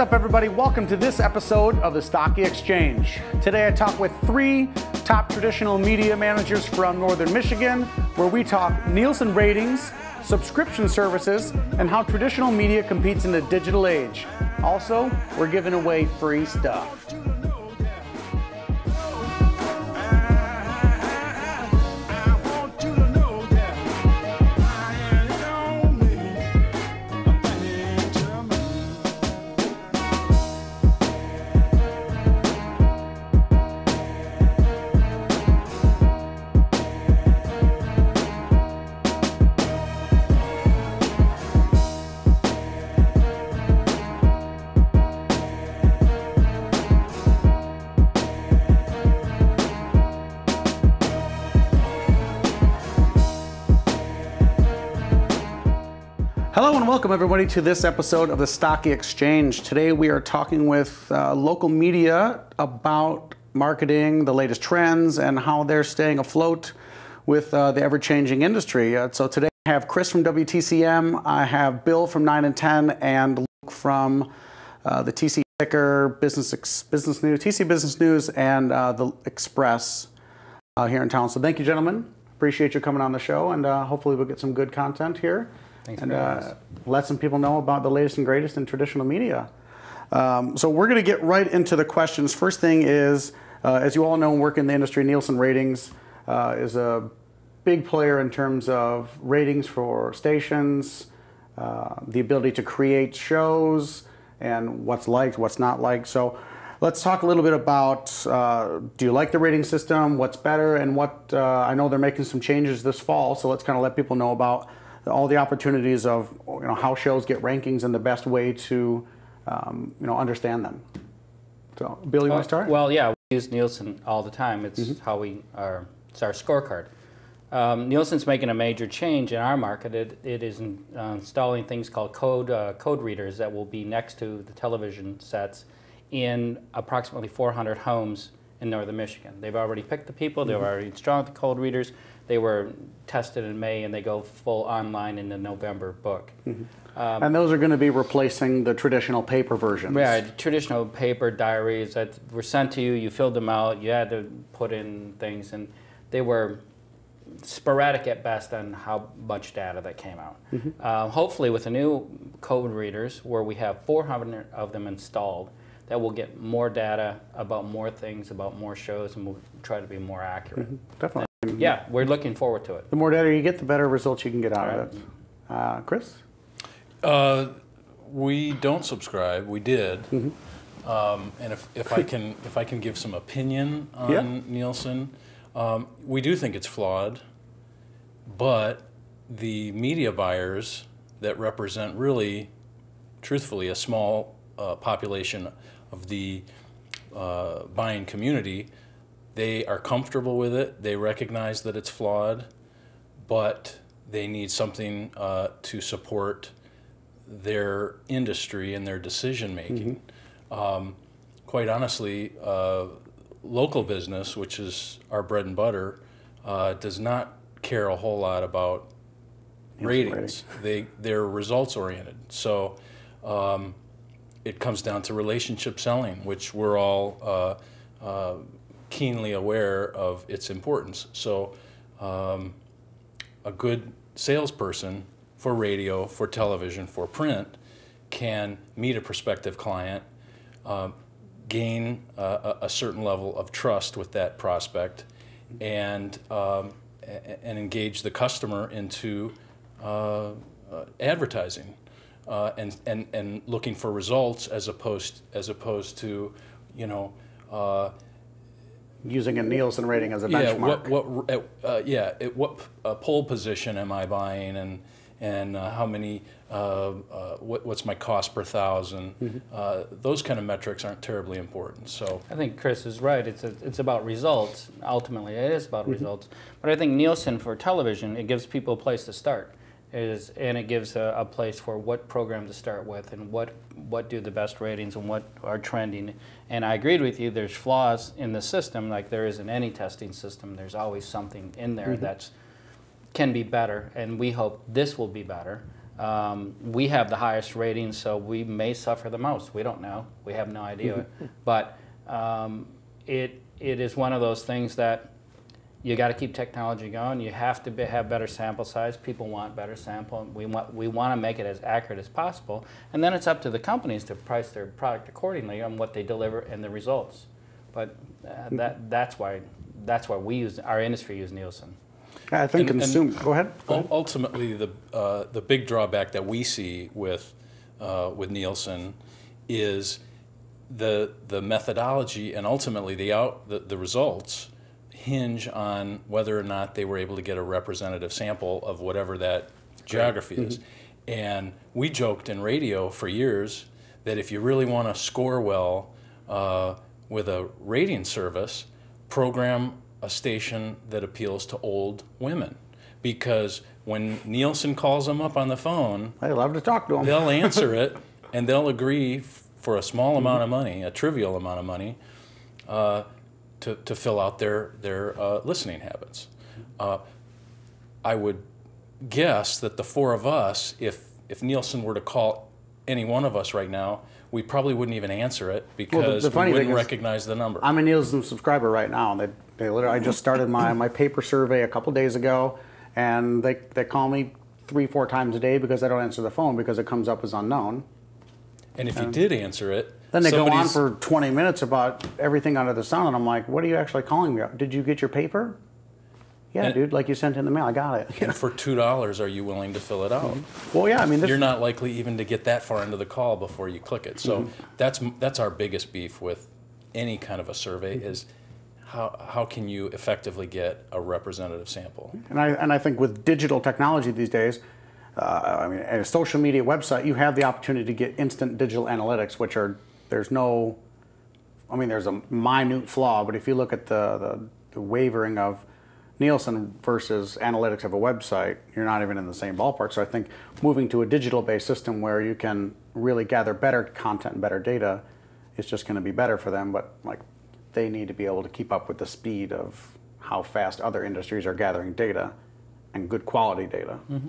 up, everybody? Welcome to this episode of the Stocki Exchange. Today I talk with three top traditional media managers from Northern Michigan, where we talk Nielsen ratings, subscription services, and how traditional media competes in the digital age. Also, we're giving away free stuff. Welcome everybody to this episode of the Stocki Exchange. Today we are talking with uh, local media about marketing, the latest trends, and how they're staying afloat with uh, the ever-changing industry. Uh, so today I have Chris from WTCM, I have Bill from 9 and 10, and Luke from uh, the TC Ticker, Business, Business News, TC Business News, and uh, the Express uh, here in town. So thank you, gentlemen. Appreciate you coming on the show, and hopefully we'll get some good content here Thanks and for uh, let some people know about the latest and greatest in traditional media. Um, so we're going to get right into the questions. First thing is, uh, as you all know, and work in the industry, Nielsen Ratings uh, is a big player in terms of ratings for stations, uh, the ability to create shows, and what's liked, what's not liked. So let's talk a little bit about uh, do you like the rating system, what's better, and what uh, I know they're making some changes this fall. So let's kind of let people know about all the opportunities of you know how shows get rankings and the best way to um, you know understand them. So, Bill, you want to start? Well, yeah, we use Nielsen all the time. It's how we are. It's our scorecard. Um, Nielsen's making a major change in our market. It, it is in, uh, installing things called code uh, code readers that will be next to the television sets in approximately 400 homes in northern Michigan. They've already picked the people. They've already installed the code readers. They were tested in May, and they go full online in the November book. Mm-hmm. Um, and those are going to be replacing the traditional paper versions. Yeah, traditional paper diaries that were sent to you. You filled them out. You had to put in things, and they were sporadic at best on how much data that came out. Mm-hmm. Uh, hopefully, with the new code readers, where we have 400 of them installed, that will get more data about more things, about more shows, and we'll try to be more accurate. Mm-hmm. Definitely. Yeah, we're looking forward to it. The more data you get, the better results you can get out of it. Uh, Chris? Uh, we don't subscribe. We did. Um, and if, if I can if I can give some opinion on Yeah. Nielsen, um, we do think it's flawed. But the media buyers that represent really, truthfully, a small uh, population of the uh, buying community, they are comfortable with it. They recognize that it's flawed, but they need something uh, to support their industry and their decision making. Um, quite honestly, uh, local business, which is our bread and butter, uh, does not care a whole lot about ratings. They they're results oriented. So um, it comes down to relationship selling, which we're all uh, uh, keenly aware of its importance. So um, a good salesperson for radio, for television, for print can meet a prospective client, um, gain uh, a, a certain level of trust with that prospect, and um, and engage the customer into uh, uh, advertising uh, and, and and looking for results as opposed as opposed to you know. Using a Nielsen rating as a yeah, benchmark. what what uh, yeah, at what uh, pole position am I buying, and and uh, how many uh, uh, what, what's my cost per 1000 Mm-hmm. Uh, those kind of metrics aren't terribly important. So I think Chris is right. It's a, it's about results. Ultimately, it is about results. But I think Nielsen for television, it gives people a place to start. Is and it gives a, a place for what program to start with and what what do the best ratings and what are trending. And I agreed with you. There's flaws in the system, like there is in any testing system. There's always something in there that's can be better, and we hope this will be better. Um, we have the highest ratings, so we may suffer the most. We don't know. We have no idea. but um, it it is one of those things that you got to keep technology going. You have to be, have better sample size. People want better sample. We want we want to make it as accurate as possible, and then it's up to the companies to price their product accordingly on what they deliver and the results. But uh, that that's why that's why we use our industry use Nielsen. I think And- and- Go ahead. Go ahead. Ultimately, the, uh, the big drawback that we see with, uh, with Nielsen is the, the methodology and ultimately the, out, the, the results hinge on whether or not they were able to get a representative sample of whatever that geography is. And we joked in radio for years that if you really want to score well uh, with a rating service, program a station that appeals to old women. Because when Nielsen calls them up on the phone, I love to talk to them. they'll answer it and they'll agree f- for a small amount of money, a trivial amount of money, uh, to, to fill out their, their uh, listening habits. Uh, I would guess that the four of us, if, if Nielsen were to call any one of us right now, we probably wouldn't even answer it because the funny we wouldn't recognize the number. I'm a Nielsen subscriber right now. and They, they literally, I just started my, my paper survey a couple days ago, and they, they call me three, four times a day because I don't answer the phone because it comes up as unknown. and if you did answer it, Then they go on for 20 minutes about everything under the sun, and I'm like, what are you actually calling me? Did you get your paper? Yeah, And- dude, like you sent in the mail. I got it. and for two dollars, are you willing to fill it out? well, yeah, I mean, this, You're not likely even to get that far into the call before you click it. So Mm-hmm. that's that's our biggest beef with any kind of a survey Mm-hmm. is how how can you effectively get a representative sample? And I, and I think with digital technology these days, uh, I mean, a social media website, you have the opportunity to get instant digital analytics, which are, there's no, I mean, there's a minute flaw, but if you look at the, the, the wavering of Nielsen versus analytics of a website, you're not even in the same ballpark. So I think moving to a digital based system where you can really gather better content and better data is just going to be better for them. But like, they need to be able to keep up with the speed of how fast other industries are gathering data and good quality data. Mm-hmm.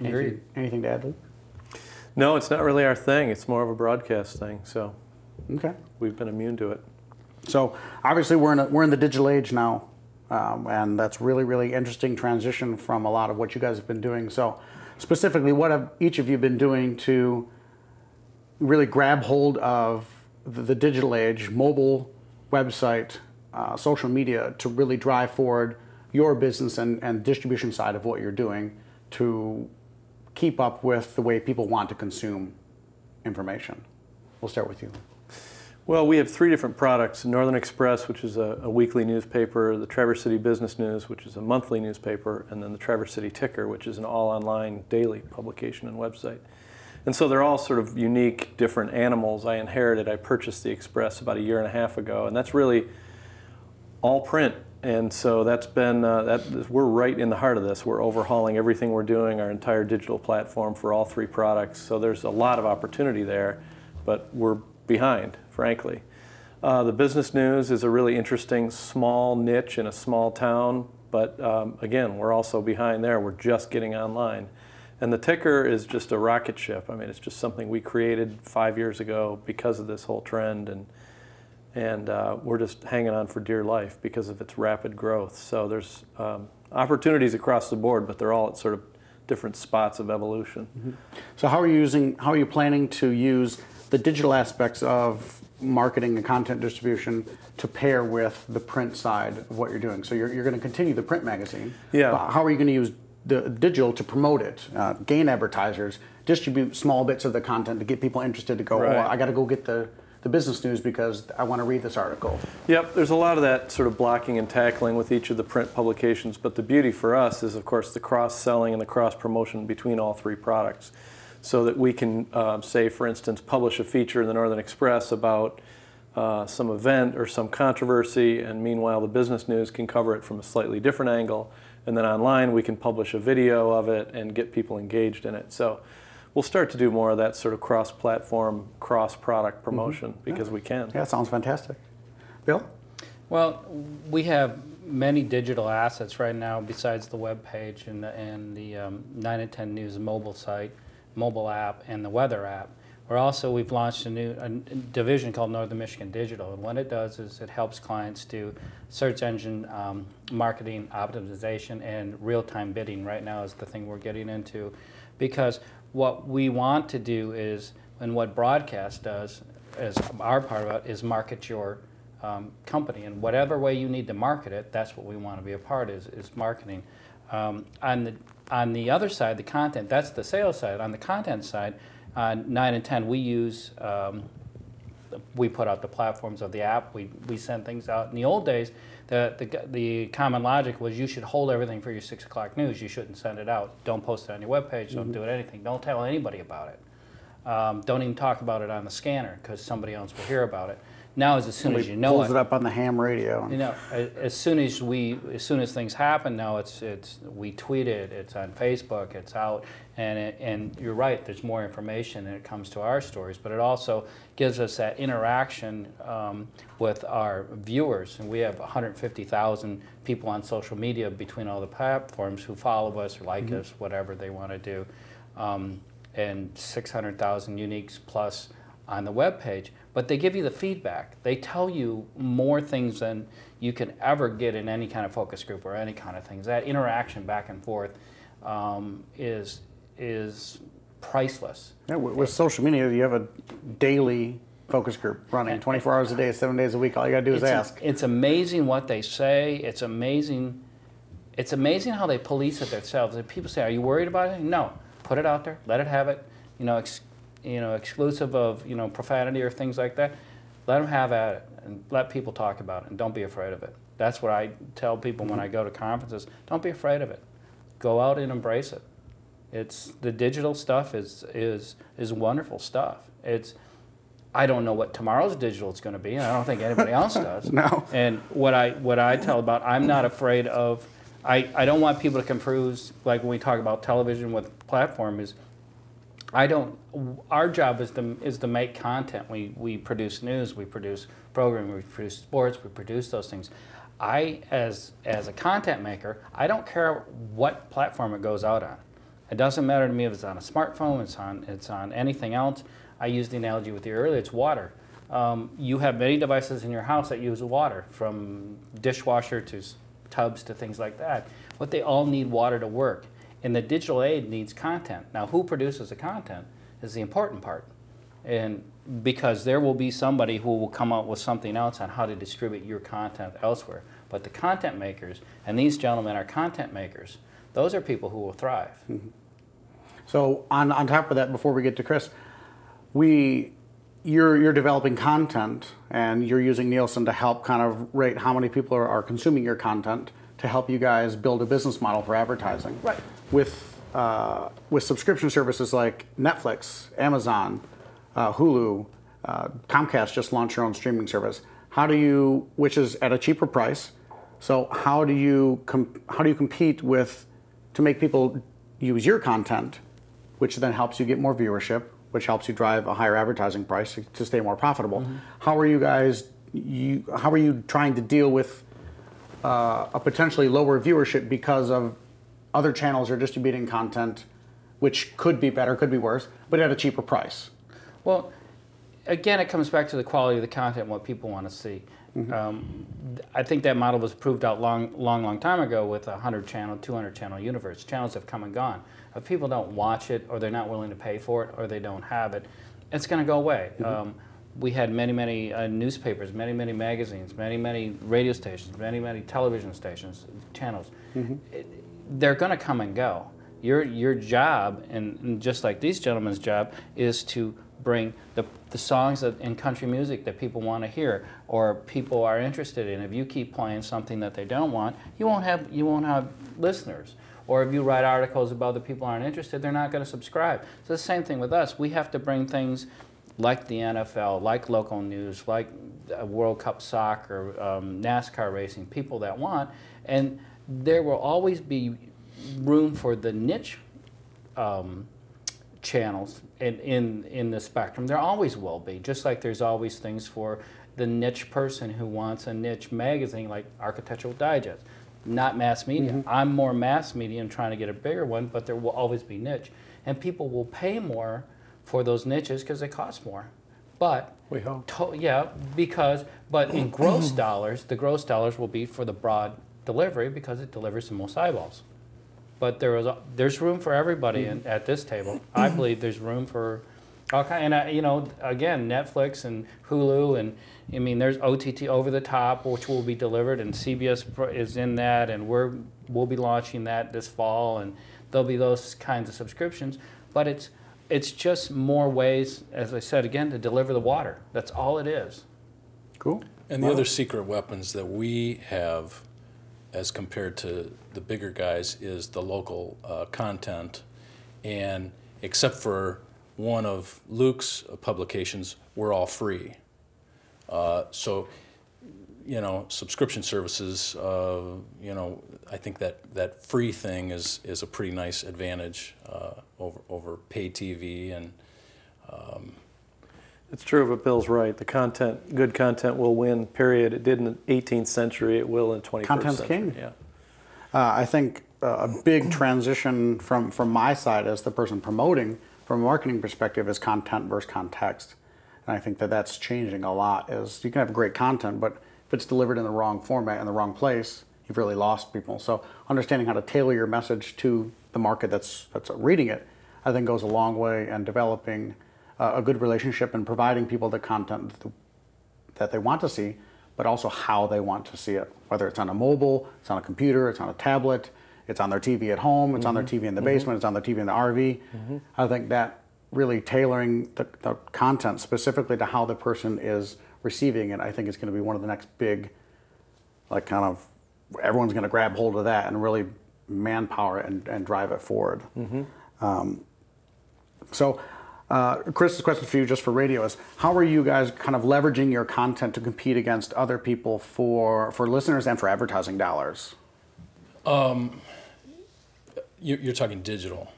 Anything, Agreed. anything to add? Lou? No, it's not really our thing. It's more of a broadcast thing. So Okay. we've been immune to it. So obviously we're in a, we're in the digital age now, um, and that's really really interesting transition from a lot of what you guys have been doing. So specifically, what have each of you been doing to really grab hold of the, the digital age, mobile, website, uh, social media, to really drive forward your business and, and distribution side of what you're doing to keep up with the way people want to consume information. We'll start with you. Well, we have three different products Northern Express, which is a, a weekly newspaper, the Traverse City Business News, which is a monthly newspaper, and then the Traverse City Ticker, which is an all online daily publication and website. And so they're all sort of unique, different animals. I inherited, I purchased the Express about a year and a half ago, and that's really all print. And so that's been, uh, that, we're right in the heart of this. We're overhauling everything we're doing, our entire digital platform for all three products. So there's a lot of opportunity there, but we're behind, frankly. Uh, the business news is a really interesting small niche in a small town, but um, again, we're also behind there. We're just getting online. And the ticker is just a rocket ship. I mean, it's just something we created five years ago because of this whole trend. And and uh, we're just hanging on for dear life because of its rapid growth. So there's um, opportunities across the board, but they're all at sort of different spots of evolution. So how are you using? How are you planning to use the digital aspects of marketing and content distribution to pair with the print side of what you're doing? So you're, you're going to continue the print magazine. Yeah. But how are you going to use the digital to promote it, uh, gain advertisers, distribute small bits of the content to get people interested to go? Right. Oh, I got to go get the the business news because I want to read this article. Yep, there's a lot of that sort of blocking and tackling with each of the print publications, but the beauty for us is, of course, the cross selling and the cross promotion between all three products. So that we can, uh, say, for instance, publish a feature in the Northern Express about uh, some event or some controversy, and meanwhile, the business news can cover it from a slightly different angle. And then online, we can publish a video of it and get people engaged in it. So we'll start to do more of that sort of cross platform, cross product promotion because we can. Yeah, that sounds fantastic. Bill. Well, we have many digital assets right now besides the web page and the, and the um, 9 and 10 News mobile site, mobile app, and the weather app. We're also, we've launched a new a n- division called Northern Michigan Digital, and what it does is it helps clients do search engine um, marketing optimization and real-time bidding. Right now is the thing we're getting into, because what we want to do is, and what broadcast does, as our part of it, is market your um, company, and whatever way you need to market it, that's what we want to be a part is is marketing. Um, on the on the other side, the content, that's the sales side. On the content side, uh, nine and ten, we use. Um, we put out the platforms of the app. We, we send things out. In the old days, the, the, the common logic was you should hold everything for your 6 o'clock news. You shouldn't send it out. Don't post it on your webpage. Don't do it anything. Don't tell anybody about it. Um, don't even talk about it on the scanner because somebody else will hear about it. Now, is as soon as you know Pulls it. up on the ham radio. you know, as soon as we, as soon as things happen, now it's, it's, we tweet it, it's on Facebook, it's out, and it, and you're right, there's more information and it comes to our stories, but it also gives us that interaction um, with our viewers, and we have 150,000 people on social media between all the platforms who follow us or like us, whatever they want to do, um, and 600,000 uniques plus on the web page, but they give you the feedback. They tell you more things than you can ever get in any kind of focus group or any kind of things. That interaction back and forth um, is is priceless. Yeah, with, social media, you have a daily focus group running 24 hours a day, seven days a week. All you got to do is It's, ask. it's amazing what they say. It's amazing. It's amazing how they police it themselves. And people say, "Are you worried about it?" No, put it out there. Let it have it. You know, ex, you know, exclusive of you know profanity or things like that. Let them have at it and let people talk about it and don't be afraid of it. That's what I tell people when mm-hmm. I go to conferences. Don't be afraid of it. Go out and embrace it. It's the digital stuff is is is wonderful stuff. It's I don't know what tomorrow's digital is going to be, and I don't think anybody else does. No. And what I what I tell about, I'm not afraid of. I, I don't want people to confuse like when we talk about television with platform is. I don't. Our job is to is to make content. We we produce news, we produce programming, we produce sports, we produce those things. I as as a content maker, I don't care what platform it goes out on. It doesn't matter to me if it's on a smartphone, it's on it's on anything else. I used the analogy with you earlier. It's water. Um, you have many devices in your house that use water, from dishwasher to tubs to things like that. But they all need water to work. And the digital aid needs content. Now, who produces the content is the important part. And because there will be somebody who will come up with something else on how to distribute your content elsewhere. But the content makers, and these gentlemen are content makers, those are people who will thrive. Mm-hmm. So on, on top of that, before we get to Chris, we you're you're developing content and you're using Nielsen to help kind of rate how many people are, are consuming your content to help you guys build a business model for advertising. Right. With uh, with subscription services like Netflix, Amazon, uh, Hulu, uh, Comcast just launched their own streaming service. How do you, which is at a cheaper price, so how do you com- how do you compete with to make people use your content, which then helps you get more viewership, which helps you drive a higher advertising price to, to stay more profitable. How are you guys? You how are you trying to deal with uh, a potentially lower viewership because of other channels are distributing content, which could be better, could be worse, but at a cheaper price? Well, again, it comes back to the quality of the content and what people want to see. Um, I think that model was proved out long, long, long time ago with a 100 channel, 200 channel universe. Channels have come and gone. If people don't watch it, or they're not willing to pay for it, or they don't have it, it's going to go away. Um, we had many, many uh, newspapers, many, many magazines, many, many radio stations, many, many television stations, channels. It- they're going to come and go. Your your job, and, and just like these gentlemen's job, is to bring the, the songs that, in country music that people want to hear or people are interested in. If you keep playing something that they don't want, you won't have you won't have listeners. Or if you write articles about the people aren't interested, they're not going to subscribe. So the same thing with us. We have to bring things like the NFL, like local news, like uh, World Cup soccer, um, NASCAR racing, people that want, and there will always be room for the niche um, channels in, in, in the spectrum. There always will be, just like there's always things for the niche person who wants a niche magazine like Architectural Digest, not mass media. I'm more mass media and trying to get a bigger one, but there will always be niche. And people will pay more for those niches because they cost more. But We hope. to, yeah, because but in gross dollars, the gross dollars will be for the broad delivery because it delivers the most eyeballs. But there is a, there's room for everybody in, at this table. I mm-hmm. believe there's room for all kind. And I, you know, again, Netflix and Hulu and I mean, there's OTT over the top, which will be delivered, and CBS is in that, and we're we'll be launching that this fall, and there'll be those kinds of subscriptions. But it's it's just more ways, as I said again, to deliver the water. That's all it is. Cool. And the other secret weapons that we have, as compared to the bigger guys, is the local uh, content. And except for one of Luke's publications, we're all free. Uh, so, you know, subscription services, uh, you know, I think that, that free thing is, is a pretty nice advantage uh, over, over pay TV and It's true, but Bill's right. The content, good content will win, period. It did in the 18th century, it will in 21st Content's century. king. Yeah. Uh, I think uh, a big transition from, from my side as the person promoting, from a marketing perspective, is content versus context. And I think that that's changing a lot. Is you can have great content, but if it's delivered in the wrong format in the wrong place, you've really lost people. So understanding how to tailor your message to the market that's that's reading it, I think goes a long way in developing uh, a good relationship and providing people the content that they want to see, but also how they want to see it. Whether it's on a mobile, it's on a computer, it's on a tablet, it's on their TV at home, it's on their TV in the basement, it's on their TV in the RV. I think that really tailoring the, the content specifically to how the person is receiving it, I think is going to be one of the next big, like kind of, everyone's going to grab hold of that and really manpower it and, and drive it forward. Um, so, uh, Chris's question for you, just for radio, is how are you guys kind of leveraging your content to compete against other people for for listeners and for advertising dollars? you- you're talking digital.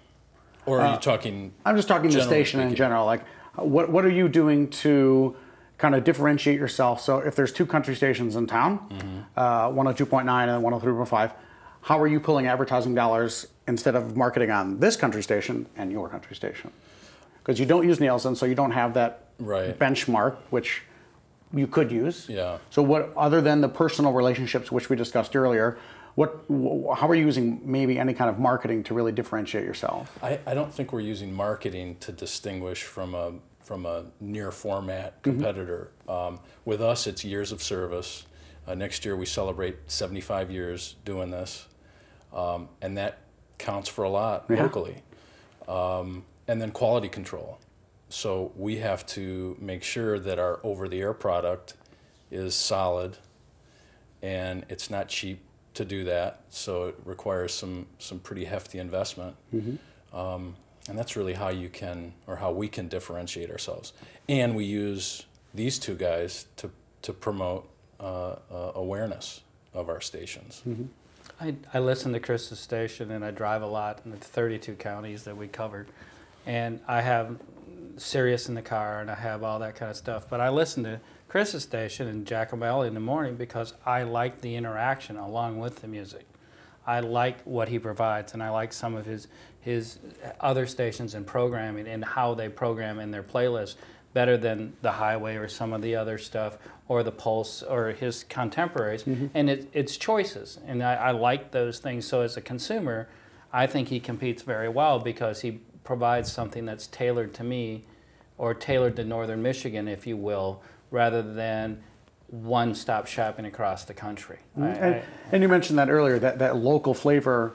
Or are you talking I'm just talking the station in general. Like, what what are you doing to kind of differentiate yourself? So, if there's two country stations in town, uh, 102.9 and 103.5, how are you pulling advertising dollars instead of marketing on this country station and your country station? Because you don't use Nielsen, so you don't have that Right. benchmark, which you could use. Yeah. So, what other than the personal relationships which we discussed earlier? What, wh- how are you using maybe any kind of marketing to really differentiate yourself? I, I don't think we're using marketing to distinguish from a from a near format competitor. Um, with us, it's years of service. Uh, next year, we celebrate 75 years doing this, um, and that counts for a lot Yeah. locally. Um, and then quality control. So we have to make sure that our over-the-air product is solid, and it's not cheap to do that. So it requires some some pretty hefty investment. Um, and that's really how you can, or how we can differentiate ourselves. And we use these two guys to, to promote uh, uh, awareness of our stations. I, I listen to Chris's station and I drive a lot in the 32 counties that we covered. And I have Sirius in the car and I have all that kind of stuff. But I listen to Chris's station and Jack O'Malley in the morning because I like the interaction along with the music. I like what he provides and I like some of his, his other stations and programming and how they program in their playlists better than the highway or some of the other stuff or the pulse or his contemporaries mm-hmm. and it, it's choices and I, I like those things so as a consumer i think he competes very well because he provides something that's tailored to me or tailored to northern michigan if you will rather than one-stop shopping across the country. Mm-hmm. I- And, I- and you mentioned that earlier that, that local flavor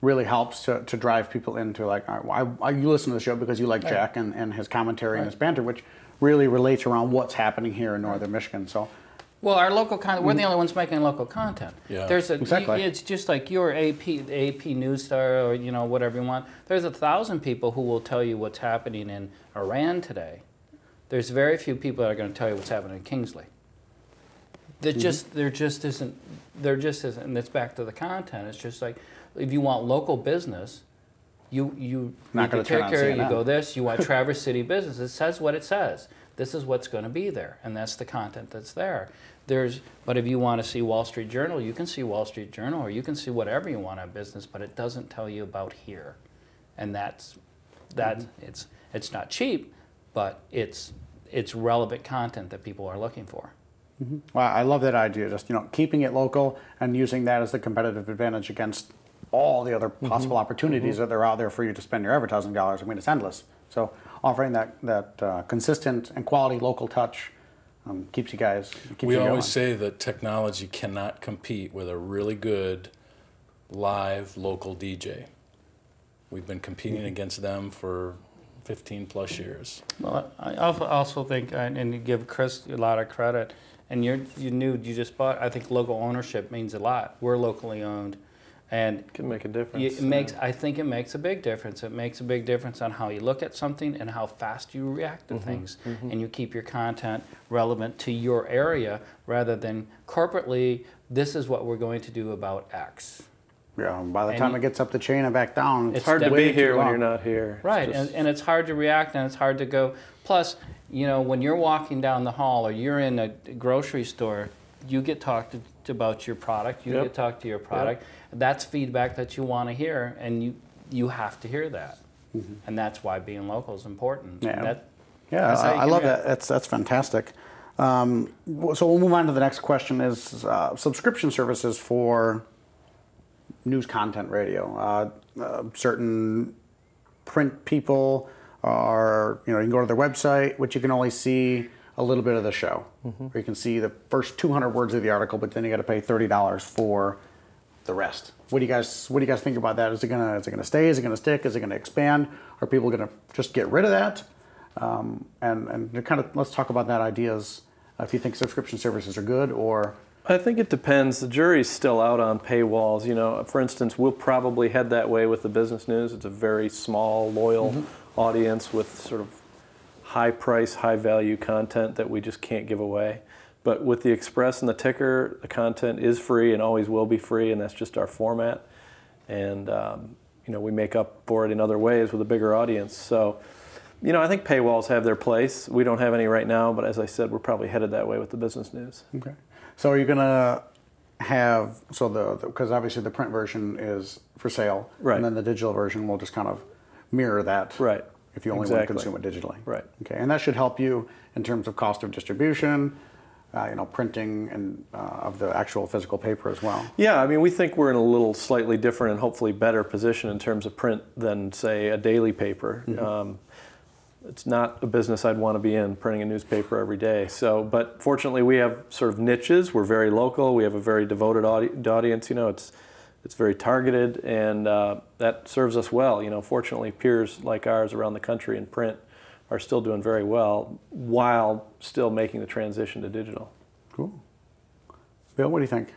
really helps to, to drive people into like all right, I, you listen to the show because you like Jack and, and his commentary and his banter which really relates around what's happening here in northern Michigan. So Well, our local content, we're the only ones making local content. Yeah. There's a, Exactly. It's just like your AP, AP News Star or, you know, whatever you want. There's a thousand people who will tell you what's happening in Iran today. There's very few people that are going to tell you what's happening in Kingsley. There just, there just isn't, there just isn't, and it's back to the content. It's just like, if you want local business, you, you Not gonna take care, you go this, you want Traverse City business. It says what it says. This is what's going to be there, and that's the content that's there. There's, but if you want to see Wall Street Journal, you can see Wall Street Journal, or you can see whatever you want on business, but it doesn't tell you about here, and that's that mm-hmm. it's it's not cheap, but it's it's relevant content that people are looking for. Mm-hmm. Well, I love that idea. Just you know, keeping it local and using that as the competitive advantage against all the other mm-hmm. possible opportunities that are out there for you to spend your advertising dollars. I mean, it's endless. So offering that that uh, consistent and quality local touch um, keeps you guys. Keeps We you always going. say that technology cannot compete with a really good live local DJ. We've been competing Mm-hmm. against them for 15 plus years. Well, I also also think, and and you give Chris a lot of credit, and you're you knew you just bought. I think local ownership means a lot. We're locally owned, and it Can make a difference. it makes. I think it makes a big difference. It makes a big difference on how you look at something and how fast you react to mm-hmm, things, mm-hmm. and you keep your content relevant to your area rather than corporately. This is what we're going to do about X. Yeah. By the And time you- it gets up the chain and back down, It's It's hard to be here when you're not here. Right, and, and it's hard to react and it's hard to go. Plus, you know, when you're walking down the hall or you're in a grocery store, you get talked to, about your product. You Yep. get talked to your product. That's feedback that you want to hear, and you you have to hear that. And that's why being local is important. Yeah. That- Yeah, I, I love that. That's that's fantastic. Um, so we'll move on to the next question: is uh, subscription services for news content radio. Uh, uh, certain print people are, you know, you can go to their website, which you can only see a little bit of the show, or you can see the first 200 words of the article, but then you got to pay thirty dollars for the rest. What do you guys What do you guys think about that? Is it gonna Is it gonna stay? Is it gonna stick? Is it gonna expand? Are people gonna just get rid of that? Um, and and kind of let's talk about that ideas. Uh, if you think subscription services are good, or I think it depends. The jury's still out on paywalls. You know, for instance, we'll probably head that way with the business news. It's a very small, loyal audience with sort of high price, high value content that we just can't give away. But with the Express and the Ticker, the content is free and always will be free, and that's just our format. And um, you know, we make up for it in other ways with a bigger audience. So, you know, I think paywalls have their place. We don't have any right now, but as I said, we're probably headed that way with the business news. Okay. So are you gonna have so the because obviously the print version is for sale, Right. And then the digital version will just kind of mirror that, Right. If you only want to consume it digitally, Right. Okay, and that should help you in terms of cost of distribution, uh, you know, printing and uh, of the actual physical paper as well. Yeah, I mean, we think we're in a little slightly different and hopefully better position in terms of print than, say, a daily paper. Um, it's not a business I'd want to be in, printing a newspaper every day. So, but fortunately, we have sort of niches. We're very local. We have a very devoted audi- audience. You know, it's it's very targeted, and uh, that serves us well. You know, fortunately, peers like ours around the country in print are still doing very well while still making the transition to digital. Cool. Bill, what do you think?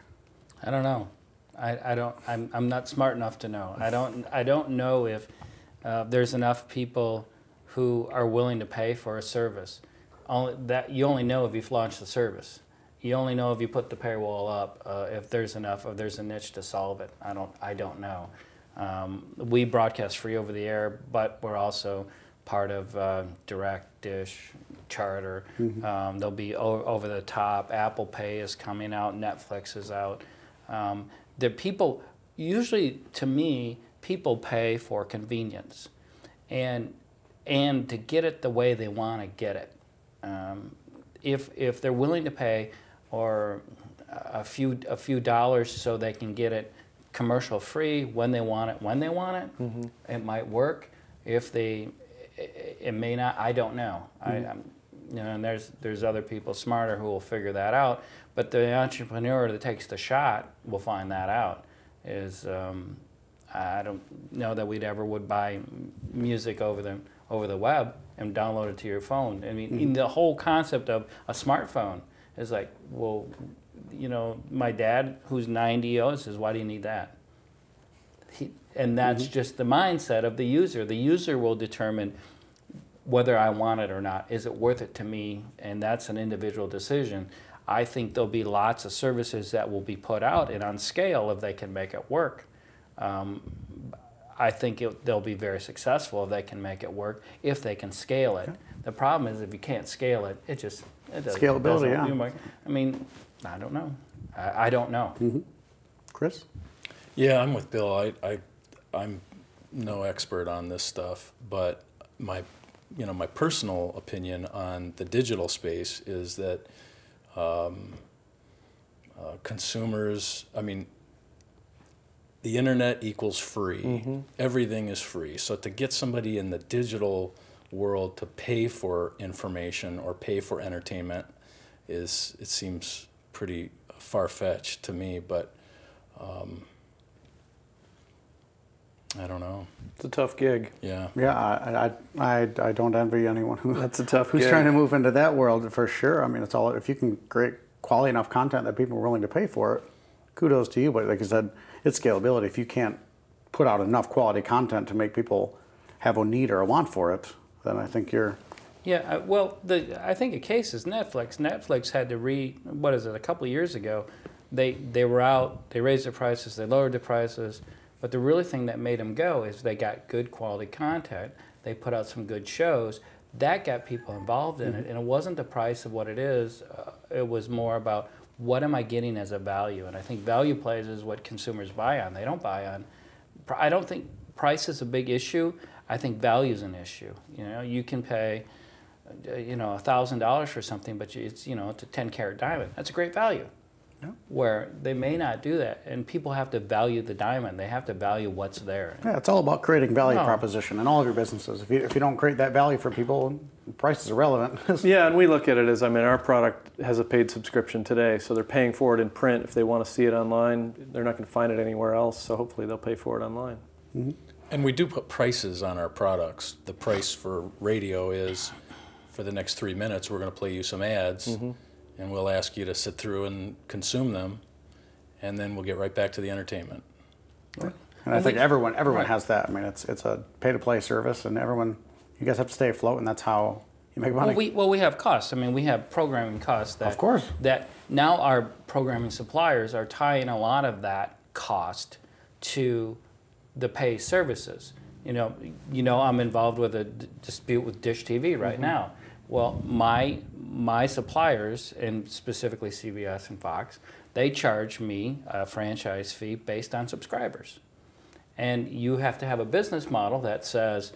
I don't know. I, I don't. I'm, I'm not smart enough to know. I don't. I don't know if uh, there's enough people who are willing to pay for a service. Only that you only know if you've launched the service. You only know if you put the paywall up. Uh, if there's enough, if there's a niche to solve it. I don't. I don't know. Um, we broadcast free over the air, but we're also part of uh, Direct Dish, Charter. Um, there'll be o- over the top. Apple Pay is coming out. Netflix is out. Um, the people usually, to me, people pay for convenience, and and to get it the way they want to get it. Um, if if they're willing to pay, or a few a few dollars so they can get it commercial free when they want it when they want it, mm-hmm. it might work. If they, it, it may not. I don't know. I, mm-hmm. I'm, you know, and there's there's other people smarter who will figure that out. But the entrepreneur that takes the shot will find that out. Is um, I don't know that we'd ever would buy music over the over the web and download it to your phone. I mean, in mm-hmm. the whole concept of a smartphone is like, well, you know, my dad who's 90 oh, says, why do you need that? He, and that's just the mindset of the user. The user will determine whether I want it or not. Is it worth it to me? And that's an individual decision. I think there'll be lots of services that will be put out and on scale if they can make it work. Um, I think it, they'll be very successful if they can make it work, if they can scale it. The problem is if you can't scale it, it just it doesn't. Scalability, doesn't- yeah. you I mean, I don't know. I, I don't know. Chris? Yeah, I'm with Bill. I, I, I'm no expert on this stuff, but my, you know, my personal opinion on the digital space is that um, uh, consumers, I mean, the internet equals free. Everything is free. So to get somebody in the digital world to pay for information or pay for entertainment is, it seems pretty far fetched to me, but um, I don't know. It's a tough gig. Yeah. Yeah, I, I, I, I don't envy anyone who, That's a tough who's gig. trying to move into that world for sure. I mean, it's all, if you can create quality enough content that people are willing to pay for it, kudos to you. But like I said, it's scalability. If you can't put out enough quality content to make people have a need or a want for it, then I think you're, Yeah, uh, well, the I think a case is Netflix. Netflix had to re what is it a couple of years ago. They they were out. They raised the prices. They lowered the prices. But the really thing that made them go is they got good quality content. They put out some good shows. That got people involved in it, and it wasn't the price of what it is. Uh, it was more about what am I getting as a value. And I think value plays is what consumers buy on. They don't buy on. I don't think price is a big issue. I think value is an issue. You know, you can pay uh, you know, a thousand dollars for something, but it's you know, it's a ten carat diamond. That's a great value. Yeah. Where they may not do that, and people have to value the diamond. They have to value what's there. yeah, it's all about creating value No. proposition in all of your businesses. If you, if you don't create that value for people, price is irrelevant. Yeah, and we look at it as I mean, our product has a paid subscription today, so they're paying for it in print. If they want to see it online, they're not going to find it anywhere else, so hopefully they'll pay for it online. And we do put prices on our products. The price for radio is for the next three minutes, we're going to play you some ads, mm-hmm. and we'll ask you to sit through and consume them, and then we'll get right back to the entertainment. And I think everyone everyone Right. has that. I mean, it's it's a pay to play service, and everyone you guys have to stay afloat, and that's how you make money. Well, we well we have costs. I mean, we have programming costs that Of course. that now our programming suppliers are tying a lot of that cost to the pay services. You know, you know, I'm involved with a d- dispute with Dish TV right mm-hmm. now. Well, my my suppliers, and specifically CBS and Fox, they charge me a franchise fee based on subscribers. And you have to have a business model that says,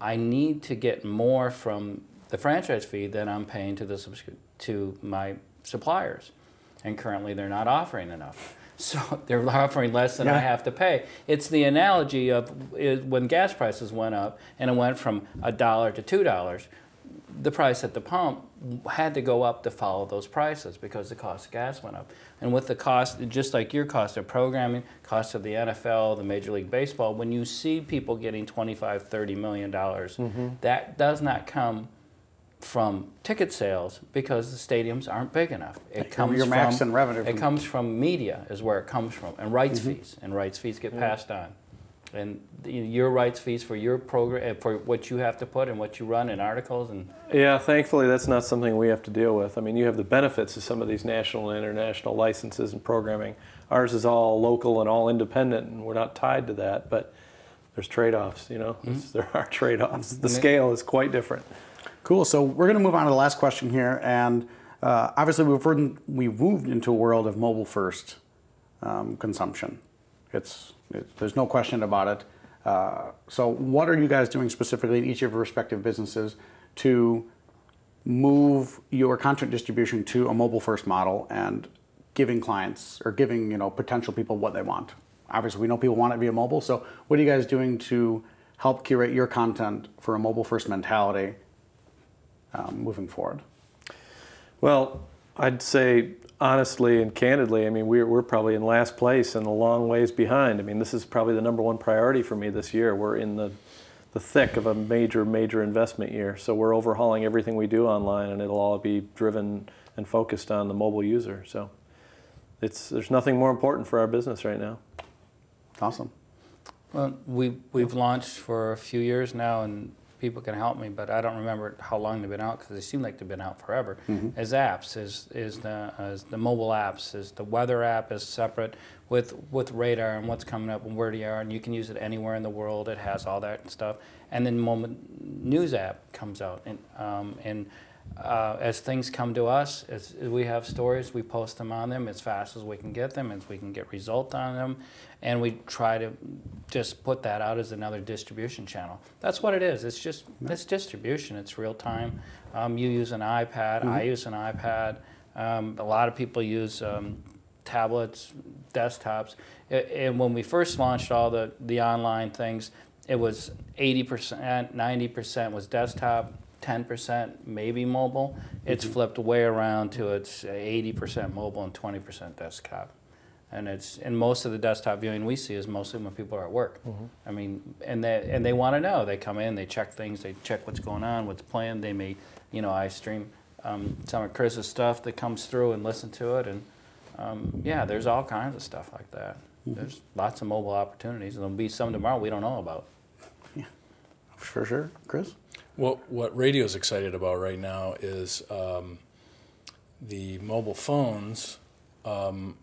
I need to get more from the franchise fee than I'm paying to the subscri- to my suppliers. And currently, they're not offering enough. So they're offering less than I have to pay. It's the analogy of when gas prices went up and it went from a dollar to two dollars. The price at the pump had to go up to follow those prices because the cost of gas went up. And with the cost, just like your cost of programming, cost of the NFL, the Major League Baseball, when you see people getting 25, 30 million dollars, mm-hmm. that does not come from ticket sales because the stadiums aren't big enough. It comes you're from maxing revenue It comes from media is where it comes from, and rights mm-hmm. fees, and rights fees get mm. passed on. And the- your rights fees for your program, eh, for what you have to put and what you run in articles and Yeah, thankfully that's not something we have to deal with. I mean, you have the benefits of some of these national and international licenses and programming. Ours is all local and all independent, and we're not tied to that. But there's trade-offs, you know. Mm-hmm. It's- There are trade-offs. Mm-hmm. The scale is quite different. Cool. So we're going to move on to the last question here, and uh, obviously we've heard, we've moved into a world of mobile first um, consumption. It's it, there's no question about it. Uh, so what are you guys doing specifically in each of your respective businesses to move your content distribution to a mobile first model and giving clients or giving you know potential people what they want? Obviously, we know people want it via mobile. So what are you guys doing to help curate your content for a mobile first mentality um, moving forward. Well, I'd say honestly and candidly, I mean, we're, we're probably in last place and a long ways behind. I mean, this is probably the number one priority for me this year. We're in the, the thick of a major, major investment year. So we're overhauling everything we do online and it'll all be driven and focused on the mobile user. So it's, there's nothing more important for our business right now. Awesome. Well, we, we've launched for a few years now, and people can help me, but I don't remember how long they've been out because they seem like they've been out forever. Is apps is is the is the mobile apps is the weather app is separate with with radar and what's coming up and where you are, and you can use it anywhere in the world. It has all that stuff, and then moment news app comes out and um, and uh, as things come to us, as we have stories, we post them on them as fast as we can get them, as we can get result on them, and we try to just put that out as another distribution channel. That's what it is. It's just it's distribution. It's real time. Um, you use an iPad. I use an iPad. Um, a lot of people use um, tablets, desktops. And when we first launched all the, the online things, it was 80%, 90% was desktop, 10% maybe mobile. It's flipped way around to it's 80% mobile and 20% desktop. And it's and most of the desktop viewing we see is mostly when people are at work. I mean, and they and they want to know. They come in, they check things, they check what's going on, what's planned. They may, you know, I stream um, some of Chris's stuff that comes through and listen to it, and um, yeah, there's all kinds of stuff like that. There's lots of mobile opportunities, and there'll be some tomorrow we don't know about. Yeah, Sure, sure. Chris? What what radio's excited about right now is um, the mobile phones, um,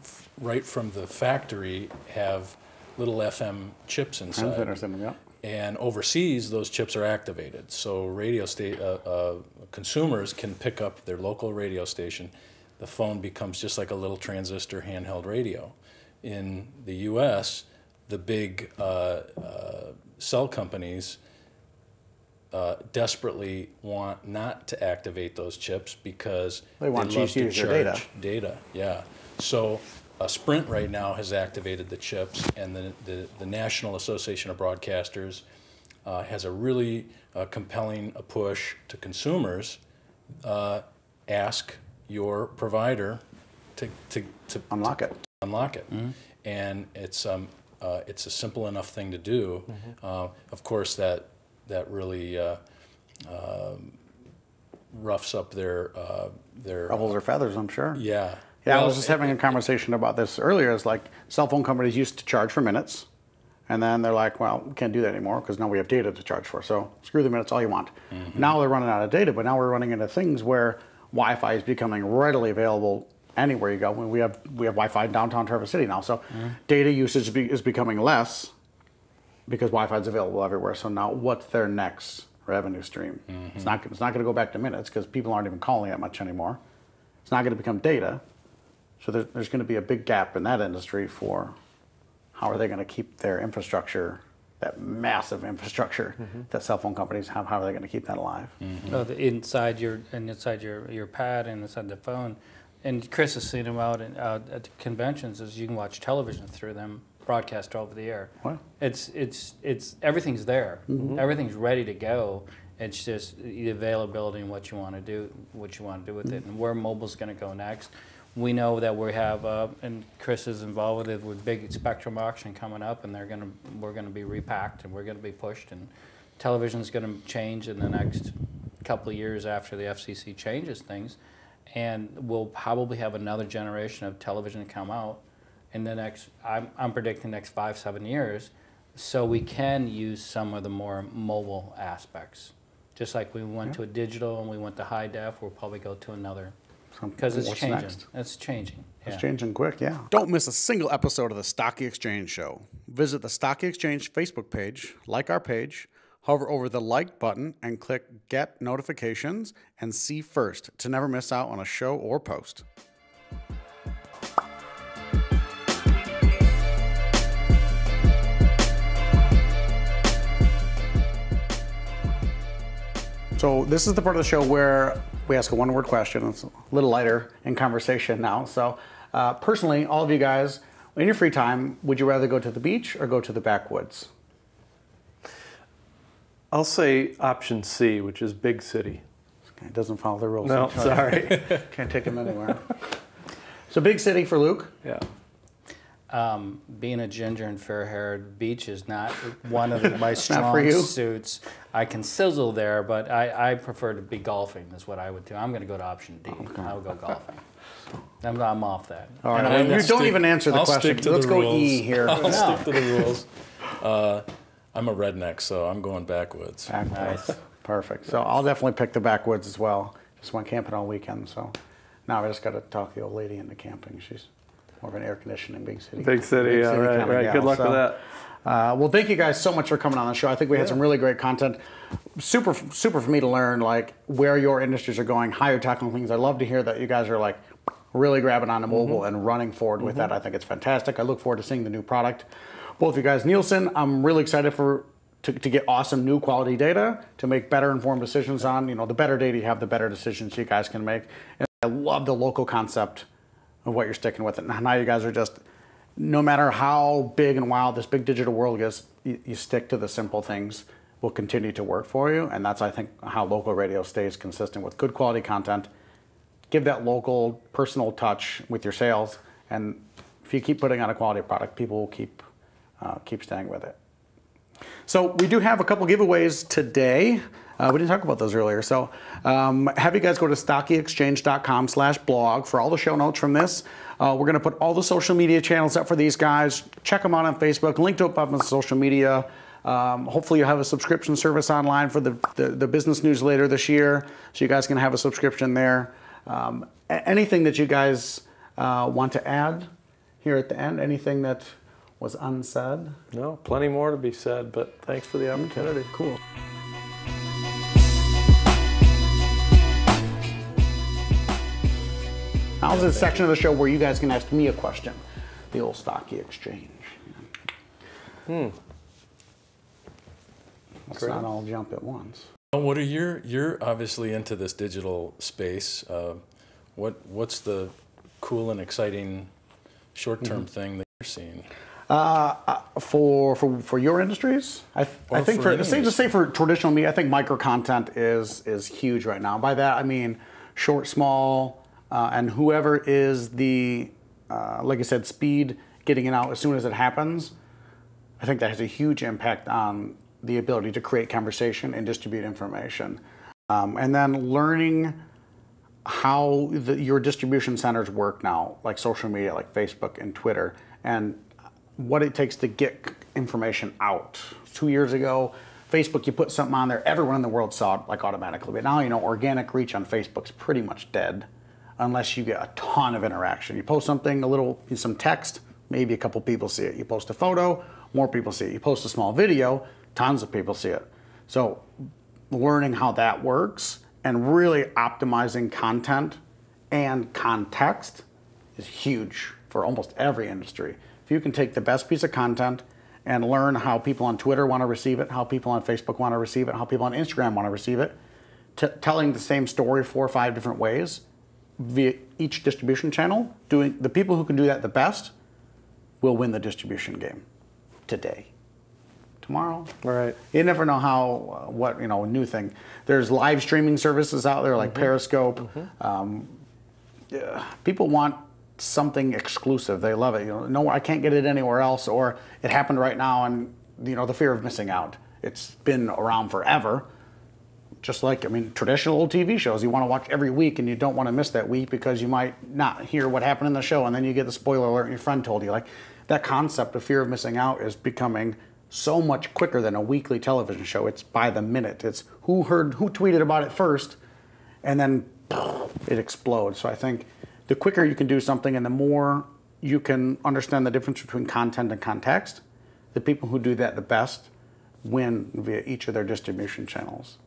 f- right from the factory, have little FM chips inside. Transmitter system, yeah. And overseas, those chips are activated. So radio sta- uh, uh, consumers can pick up their local radio station. The phone becomes just like a little transistor handheld radio. In the U.S., the big uh, uh, cell companies uh, desperately want not to activate those chips because They want you love to to use data. charge data. Yeah. So uh, Sprint right now has activated the chips, and the, the, the National Association of Broadcasters uh, has a really uh, compelling uh, push to consumers. Uh, ask your provider to, to, to Unlock it. unlock it. And it's, um, uh, it's a simple enough thing to do. Uh, of course, that, that really uh, um, roughs up their, uh, their Ruffles or feathers, I'm sure. yeah. Yeah, I was just having a conversation about this earlier. It's like cell phone companies used to charge for minutes, and then they're like, well, we can't do that anymore because now we have data to charge for. So screw the minutes all you want. Now they're running out of data, but now we're running into things where Wi-Fi is becoming readily available anywhere you go. When we have we have Wi-Fi in downtown Traverse City now, so data usage be, is becoming less because Wi-Fi is available everywhere. So now, what's their next revenue stream? It's mm-hmm. not it's not going to go back to minutes because people aren't even calling it much anymore. It's not going to become data. So there, there's going to be a big gap in that industry for how are they going to keep their infrastructure, that massive infrastructure mm-hmm. that cell phone companies have. How are they going to keep that alive? Mm-hmm. Oh, the inside your and inside your, your pad and inside the phone, and Chris has seen them out in, out at the conventions. Is you can watch television through them, broadcast over the air. Wow. It's it's it's everything's there. Everything's ready to go. It's just the availability and what you want to do, what you want to do with it, and where mobile's going to go next. We know that we have, uh, and Chris is involved with it, with big Spectrum auction coming up, and they're going to we're going to be repacked and we're going to be pushed, and television's going to change in the next couple of years after the FCC changes things, and we'll probably have another generation of television come out in the next. I'm, I'm predicting next five seven years, so we can use some of the more mobile aspects. Just like we went to a digital and we went to high def, we'll probably go to another because it's changing. next? It's changing. It's yeah. changing quick, yeah. Don't miss a single episode of the Stocki Exchange Show. Visit the Stocki Exchange Facebook page, like our page, hover over the like button, and click Get Notifications and See First to never miss out on a show or post. So this is the part of the show where we ask a one-word question. It's a little lighter in conversation now. So uh, personally, all of you guys, in your free time, would you rather go to the beach or go to the backwoods? I'll say option C, which is big city. It doesn't follow the rules. No, sorry. Can't take them anywhere. so big city for Luke. yeah. Um, being a ginger and fair-haired, beach is not one of the, my for strong you? suits. I can sizzle there, but I, I prefer to be golfing. Is what I would do. I'm going to go to option D. I would go golfing. I'm, I'm off that. All right, And I well, will you don't even answer the I'll question. stick to Let's the go rules. E here. I'll stick to the rules. Uh, I'm a redneck, so I'm going backwoods. Backwoods. Perfect. So I'll definitely pick the backwoods as well. Just went camping all weekend, so now I just got to talk the old lady into camping. She's more of an air conditioning big city. Big city, yeah, right, right. gal, Good luck so, with that. Uh, well, thank you guys so much for coming on the show. I think we had some really great content. Super, super for me to learn like where your industries are going, how you're tackling things. I love to hear that you guys are like really grabbing onto mobile Mm-hmm. and running forward with that. I think it's fantastic. I look forward to seeing the new product. Both of you guys, Nielsen, I'm really excited for to, to get awesome new quality data to make better informed decisions on. You know, the better data you have, the better decisions you guys can make. And I love the local concept of what you're sticking with. And now you guys are just, no matter how big and wild this big digital world is, you, you stick to the simple things will continue to work for you. And that's, I think, how local radio stays consistent with good quality content. Give that local personal touch with your sales. And if you keep putting out a quality product, people will keep, uh, keep staying with it. So we do have a couple giveaways today. Uh, we didn't talk about those earlier. So um, have you guys go to stockiexchange.com slash blog for all the show notes from this. Uh, we're going to put all the social media channels up for these guys. Check them out on Facebook. Link to it up on social media. Um, hopefully you'll have a subscription service online for the, the, the business news later this year. So you guys can have a subscription there. Um, anything that you guys uh, want to add here at the end? Anything that was unsaid? No, plenty more to be said, but thanks for the opportunity. Cool. Now's the section of the show where you guys can ask me a question. The old Stocki Exchange. Hmm. Let's Great. not all jump at once. Well, What are your, you're obviously into this digital space. Uh, what, what's the cool and exciting short-term thing that you're seeing? For for, for your industries, I, I think for for, any safe to say for traditional media, I think micro content is is huge right now. By that I mean short, small, uh, and whoever is the uh, like I said, speed getting it out as soon as it happens. I think that has a huge impact on the ability to create conversation and distribute information, um, and then learning how the, your distribution centers work now, like social media, like Facebook and Twitter, and what it takes to get information out. Two years ago, Facebook, you put something on there, everyone in the world saw it like automatically. But now, you know, organic reach on Facebook's pretty much dead unless you get a ton of interaction. You post something, a little, some text, maybe a couple people see it. You post a photo, more people see it. You post a small video, tons of people see it. So learning how that works and really optimizing content and context is huge for almost every industry. If you can take the best piece of content and learn how people on Twitter want to receive it, how people on Facebook want to receive it, how people on Instagram want to receive it, telling the same story four or five different ways via each distribution channel, doing the people who can do that the best will win the distribution game today. Tomorrow, right. you never know how uh, what you know a new thing. There's live streaming services out there like Periscope. Um, yeah, people want something exclusive. They love it. You know, no, I can't get it anywhere else, or it happened right now, and you know the fear of missing out. It's been around forever. Just like I mean, traditional old TV shows, you want to watch every week, and you don't want to miss that week because you might not hear what happened in the show, and then you get the spoiler alert, your friend told you. Like that concept of fear of missing out is becoming so much quicker than a weekly television show. It's by the minute. It's who heard, who tweeted about it first, and then it explodes. So I think the quicker you can do something and the more you can understand the difference between content and context, the people who do that the best win via each of their distribution channels.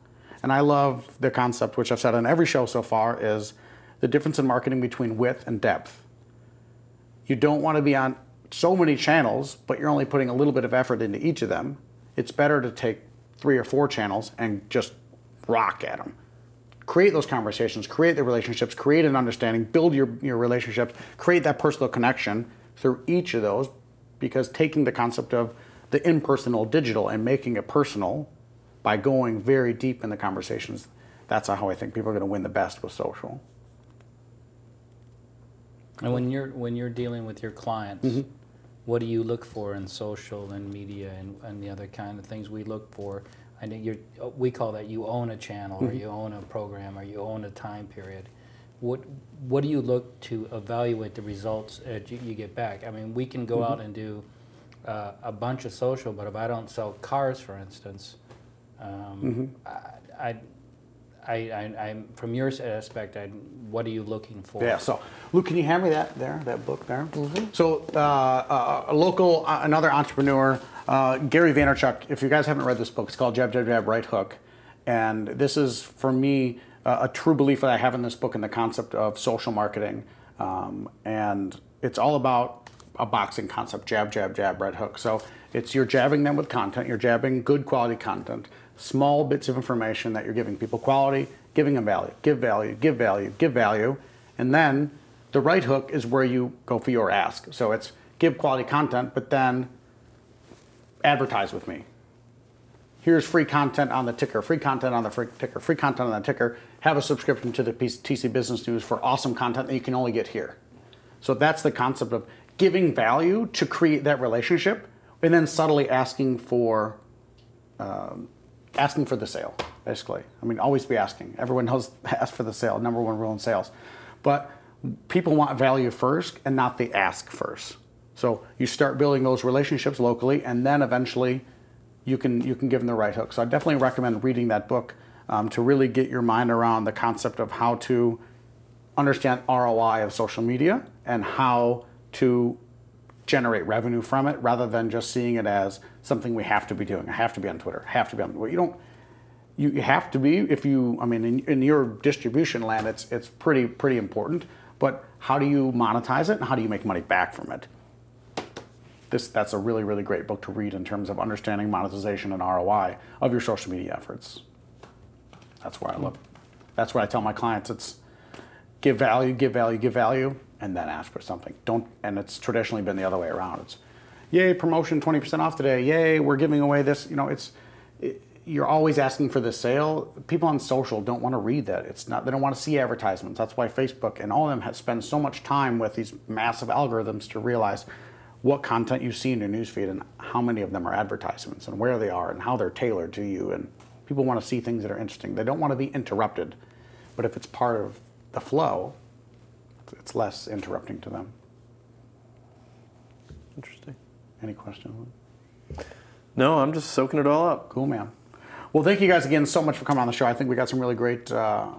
And I love the concept, which I've said on every show so far, is the difference in marketing between width and depth. You don't want to be on so many channels, but you're only putting a little bit of effort into each of them. It's better to take three or four channels and just rock at them. Create those conversations, create the relationships, create an understanding, build your, your relationships, create that personal connection through each of those because taking the concept of the impersonal digital and making it personal by going very deep in the conversations, that's how I think people are going to win the best with social. And when you're when you're dealing with your clients, mm-hmm. what do you look for in social and media and, and the other kind of things we look for? I know you're we call that you own a channel or mm-hmm. you own a program or you own a time period. What what do you look to evaluate the results that you, you get back? I mean, we can go mm-hmm. out and do uh, a bunch of social, but if I don't sell cars, for instance, um, I, I, I, I, I'm from your aspect, I, what are you looking for? Yeah. So, Luke, can you hand me that there, that book there? So, uh, uh, a local, uh, another entrepreneur, uh, Gary Vaynerchuk. If you guys haven't read this book, it's called Jab Jab Jab Right Hook, and this is for me uh, a true belief that I have in this book in the concept of social marketing, um, and it's all about a boxing concept: jab, jab, jab, right hook. So it's you're jabbing them with content. You're jabbing good quality content, small bits of information that you're giving people quality, giving them value, give value, give value, give value, and then the right hook is where you go for your ask. So it's give quality content, but then advertise with me. Here's free content on the ticker, free content on the free ticker, free content on the ticker. Have a subscription to the TC Business News for awesome content that you can only get here. So that's the concept of giving value to create that relationship, and then subtly asking for um, asking for the sale. Basically, I mean, always be asking. Everyone knows ask for the sale. Number one rule in sales, but people want value first and not the ask first. So you start building those relationships locally, and then eventually you can you can give them the right hook. So I definitely recommend reading that book um, to really get your mind around the concept of how to understand ROI of social media and how to generate revenue from it, rather than just seeing it as something we have to be doing. I have to be on Twitter. I have to be on. Well, you don't. You you have to be if you. I mean, in, in your distribution land, it's it's pretty pretty important. But how do you monetize it and how do you make money back from it? this that's a really really great book to read in terms of understanding monetization and ROI of your social media efforts. That's where I look. That's what I tell my clients. It's give value, give value, give value, and then ask for something. Don't. And it's traditionally been the other way around. It's yay promotion, twenty percent off today. Yay, we're giving away this. You know, it's. It, you're always asking for the sale. People on social don't want to read that. It's not. They don't want to see advertisements. That's why Facebook and all of them have spend so much time with these massive algorithms to realize what content you see in your newsfeed and how many of them are advertisements and where they are and how they're tailored to you. And people want to see things that are interesting. They don't want to be interrupted. But if it's part of the flow, it's less interrupting to them. Interesting. Any questions? No, I'm just soaking it all up. Cool, man. Well, thank you guys again so much for coming on the show. I think we got some really great uh,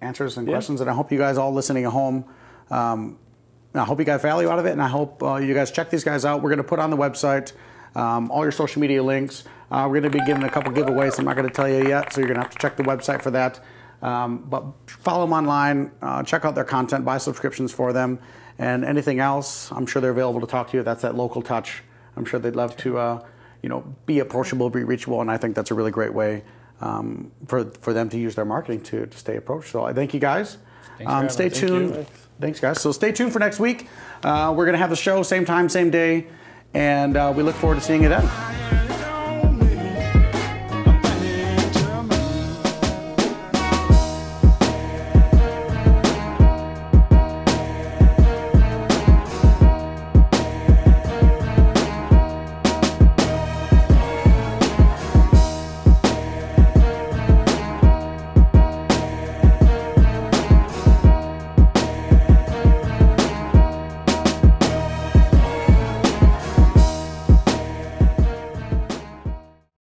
answers and Yeah. questions, and I hope you guys all listening at home. Um, I hope you got value out of it, and I hope uh, you guys check these guys out. We're going to put on the website um, all your social media links. Uh, we're going to be giving a couple giveaways. I'm not going to tell you yet, so you're going to have to check the website for that. Um, but follow them online, uh, check out their content, buy subscriptions for them, and anything else. I'm sure they're available to talk to you. That's that local touch. I'm sure they'd love to, uh, you know, be approachable, be reachable, and I think that's a really great way um, for for them to use their marketing to to stay approached. So I thank you guys. Um, stay. Thank tuned. Thanks. Thanks, guys. So stay tuned for next week. Uh, we're going to have the show same time, same day, and uh, we look forward to seeing you then.